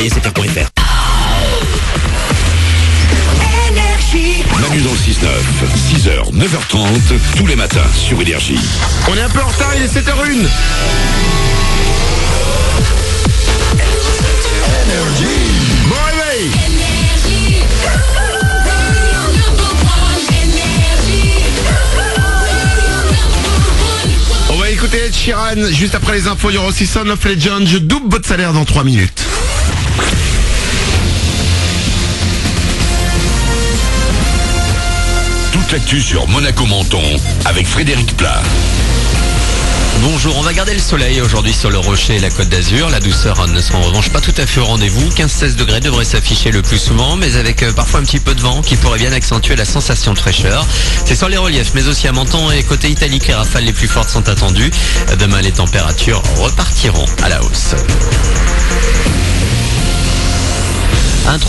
baillecfr.fr. Manu dans le 6-9, 6h, 9h30, tous les matins sur Énergie. On est un peu en retard, il est 7h01. Bon réveil On va écouter Ed Sheeran juste après les infos. Il y aura aussi Son of Legend. Je double votre salaire dans 3 minutes. Toute l'actu sur Monaco Menton avec Frédéric Plat. Bonjour, on va garder le soleil aujourd'hui sur le Rocher et la Côte d'Azur. La douceur ne sera en revanche pas tout à fait au rendez-vous. 15-16 degrés devrait s'afficher le plus souvent, mais avec euh, parfois un petit peu de vent qui pourrait bien accentuer la sensation de fraîcheur. C'est sur les reliefs, mais aussi à Menton et côté Italie que les rafales les plus fortes sont attendues. Demain, les températures repartiront à la hausse.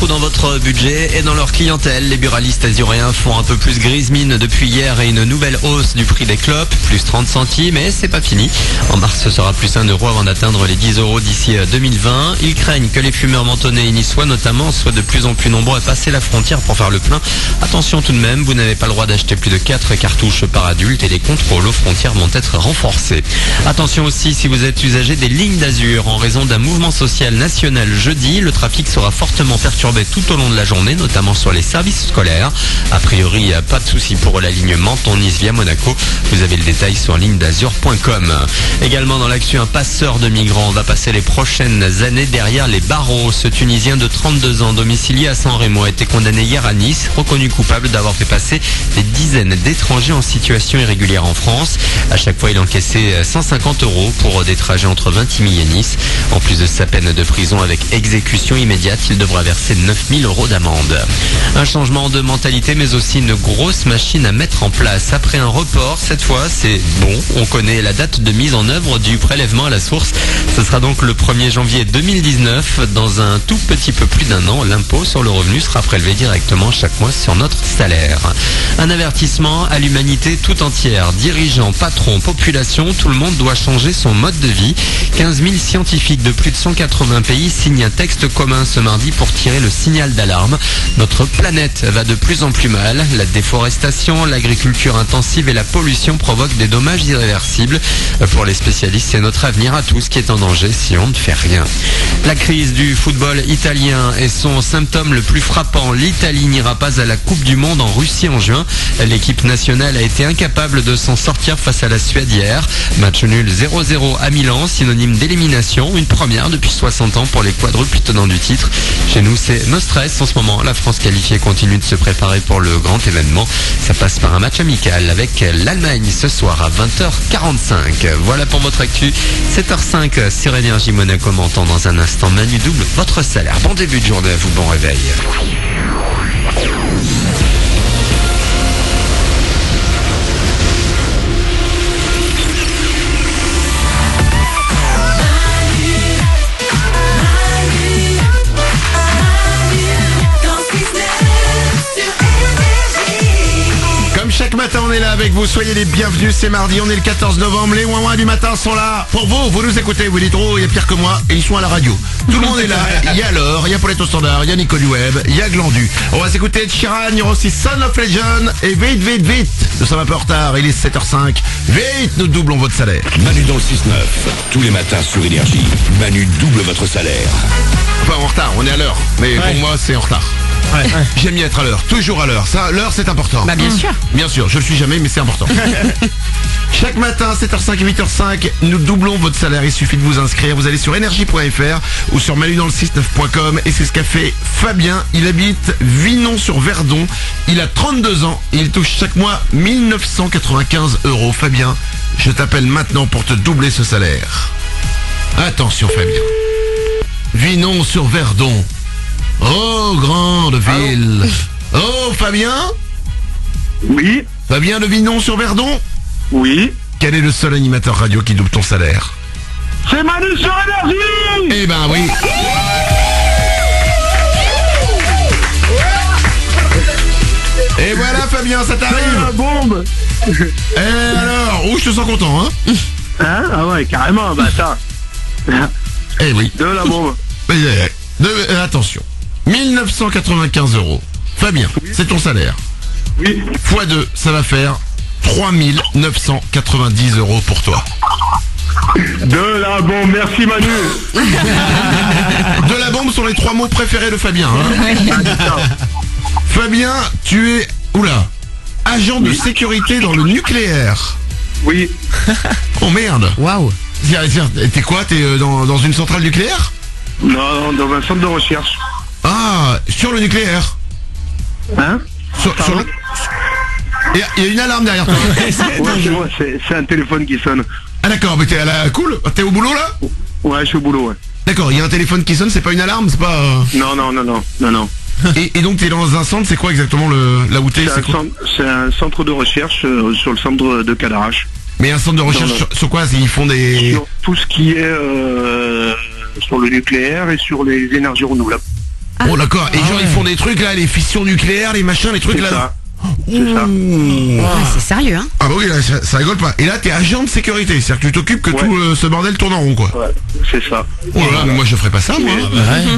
Dans votre budget et dans leur clientèle. Les buralistes azuréens font un peu plus grise mine depuis hier et une nouvelle hausse du prix des clopes, plus 30 centimes, mais c'est pas fini. En mars, ce sera plus 1 euro avant d'atteindre les 10 euros d'ici euh, 2020. Ils craignent que les fumeurs mentonnais et niçois notamment soient de plus en plus nombreux à passer la frontière pour faire le plein. Attention tout de même, vous n'avez pas le droit d'acheter plus de 4 cartouches par adulte et les contrôles aux frontières vont être renforcés. Attention aussi si vous êtes usager des lignes d'Azur en raison d'un mouvement social national jeudi, le trafic sera fortement perturbé tout au long de la journée, notamment sur les services scolaires. A priori, pas de souci pour la ligne Menton-Nice via Monaco. Vous avez le détail sur ligne-d'azur.com. Également dans l'actu, un passeur de migrants va passer les prochaines années derrière les barreaux. Ce Tunisien de 32 ans, domicilié à San Remo, a été condamné hier à Nice, reconnu coupable d'avoir fait passer des dizaines d'étrangers en situation irrégulière en France. À chaque fois, il encaissait 150 euros pour des trajets entre Vintimille et Nice. En plus de sa peine de prison avec exécution immédiate, il devra verser 9000 euros d'amende. Un changement de mentalité, mais aussi une grosse machine à mettre en place. Après un report, cette fois, c'est bon. On connaît la date de mise en œuvre du prélèvement à la source. Ce sera donc le 1er janvier 2019. Dans un tout petit peu plus d'un an, l'impôt sur le revenu sera prélevé directement chaque mois sur notre salaire. Un avertissement à l'humanité tout entière. Dirigeants, patrons, population, tout le monde doit changer son mode de vie. 15 000 scientifiques de plus de 180 pays signent un texte commun ce mardi pour tirer le signal d'alarme. Notre planète va de plus en plus mal. La déforestation, l'agriculture intensive et la pollution provoquent des dommages irréversibles. Pour les spécialistes, c'est notre avenir à tous qui est en danger si on ne fait rien. La crise du football italien est son symptôme le plus frappant. L'Italie n'ira pas à la Coupe du Monde en Russie en juin. L'équipe nationale a été incapable de s'en sortir face à la Suède hier. Match nul 0-0 à Milan, synonyme d'élimination, une première depuis 60 ans pour les quadruples tenants du titre. Chez nous, c'est no stress en ce moment. La France qualifiée continue de se préparer pour le grand événement. Ça passe par un match amical avec l'Allemagne ce soir à 20h45. Voilà pour votre actu. 7h05 sur Énergie Monaco dans un instant. Manu double votre salaire. Bon début de journée à vous, bon réveil. Avec vous. Soyez les bienvenus. C'est mardi, on est le 14 novembre. Les ouin du matin sont là. Pour vous, vous nous écoutez. Vous dites, oh, il y a pire que moi. Et ils sont à la radio. Tout le monde est là. Il y a Laure, il y a Paulette au standard, il y a Nicole Web, il y a Glandu. On va s'écouter de Chiran. Il y aura aussi Son of Legend. Et vite, vite, vite. Nous sommes un peu en retard. Il est 7h05. Vite, nous doublons votre salaire. Manu dans le 6-9, tous les matins sur Énergie. Manu double votre salaire. Enfin, en retard. On est à l'heure. Mais pour moi, c'est en retard. J'aime bien être à l'heure. Toujours à l'heure. Ça, l'heure, c'est important. Bah bien sûr. Bien sûr, je le suis jamais, mais c'est important. Chaque matin, 7h05 et 8h05, nous doublons votre salaire. Il suffit de vous inscrire. Vous allez sur énergie.fr ou sur manudanle69.com et c'est ce qu'a fait Fabien. Il habite Vinon sur Verdon. Il a 32 ans et il touche chaque mois 1995 euros. Fabien, je t'appelle maintenant pour te doubler ce salaire. Attention Fabien. Vinon sur Verdon. Oh, grande ville. Oh, Fabien? Oui, Fabien de Vinon sur Verdon oui. Quel est le seul animateur radio qui double ton salaire? C'est Manu sur Énergie Eh ben oui Et voilà Fabien, ça Ah, t'arrive bombe Eh alors, oh je te sens content hein Hein? Ah ouais, carrément, bah ça. Eh oui. De la bombe. Eh, De, euh, attention. 1995 euros. Fabien, c'est ton salaire. Oui. Fois 2, ça va faire 3990 euros pour toi. De la bombe, merci Manu. De la bombe sont les trois mots préférés de Fabien. hein. Fabien, tu es... Oula. Agent de sécurité dans le nucléaire. Oui. Oh merde. Waouh. Tiens, tiens, T'es quoi T'es euh, dans, dans une centrale nucléaire? Non, dans un centre de recherche. Ah, sur le nucléaire. Hein Sur, sur le... Il y a- une alarme derrière toi. Ouais, c'est un téléphone qui sonne. Ah d'accord, mais t'es à la cool T'es au boulot là Ouais, je suis au boulot, ouais. D'accord, il y a un téléphone qui sonne, c'est pas une alarme, c'est pas... euh, Non, non, non, non, non, non. Et, et donc t'es dans un centre, c'est quoi exactement le là où t'es C'est un, centre- c'est un centre de recherche euh, sur le centre de Cadarache. Mais un centre de recherche sur quoi Ils font des... Sur tout ce qui est euh, sur le nucléaire et sur les énergies renouvelables. Oh d'accord, et genre ils font des trucs là, les fissions nucléaires, les machins, les trucs là. C'est ça. Ouais, c'est sérieux, hein Ah bah oui, là, ça, ça rigole pas. Et là t'es agent de sécurité, c'est-à-dire que tu t'occupes que Ouais. tout euh, ce bordel tourne en rond quoi. Ouais, c'est ça. Oh là là, mais moi je ferais pas ça moi.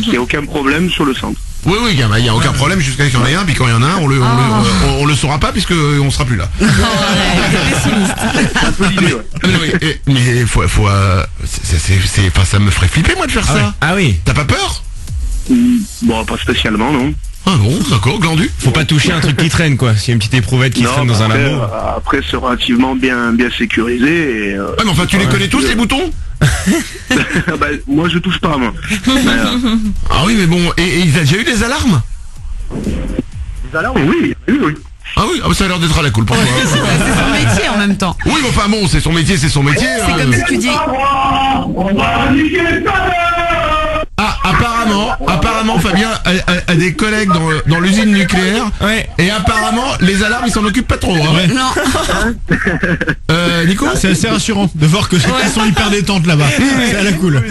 Il n'y a aucun problème sur le centre. Oui oui, gamin, il y a aucun problème jusqu'à ce qu'il y en ait un, puis quand il y en a un, on le, on, le, on- on le saura pas puisque euh, on sera plus là. C'est un peu l'idée, ouais. Ah, mais faut, faut, euh, c'est, c'est, c'est- enfin, ça me ferait flipper moi de faire ça. Ah oui. T'as pas peur? Bon, pas spécialement, non. Ah bon, d'accord, glandu. Faut pas toucher un truc qui traîne quoi. S'il y a une petite éprouvette qui non, traîne dans un après, labo. euh, après, c'est relativement bien, bien sécurisé. Et, euh, Ouais, mais enfin, tu les connais tous les boutons bah, moi, je touche pas, moi. Mais, euh, Ah oui, mais bon, et, et il a déjà eu des alarmes les alarmes, oui, oui, oui. Ah oui, ah, bah, ça a l'air d'être à la cool pour toi. C'est son métier en même temps. Oui, mais enfin bon, c'est son métier, c'est son métier. C'est euh. comme si tu dis Ah, Fabien a, a- a des collègues dans, dans l'usine nucléaire. Ouais. Et apparemment, les alarmes, ils s'en occupent pas trop. Hein. non. Euh, Nico C'est assez rassurant de voir que elles sont hyper détentes là-bas. C'est à la cool.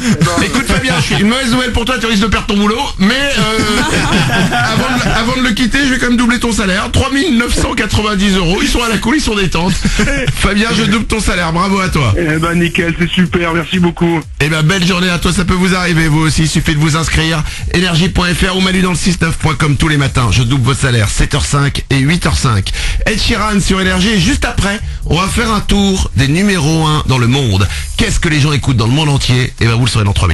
Écoute Fabien, je suis une mauvaise nouvelle pour toi, tu risques de perdre ton boulot, mais euh, avant, de, avant de le quitter, je vais quand même doubler ton salaire. 3990 euros, ils sont à la cool, ils sont détentes. Fabien, je double ton salaire, bravo à toi. Eh ben, nickel, c'est super, merci beaucoup. Eh ben belle journée à toi, ça peut vous arriver vous aussi, il suffit de vous inscrire. Énergie.fr ou Manu dans le 69.com tous les matins. Je double votre salaire, 7h05 et 8h05. Ed Sheeran sur Énergie et juste après, on va faire un tour des numéros 1 dans le monde. Qu'est-ce que les gens écoutent dans le monde entier? Eh ben vous le saurez dans 3 minutes.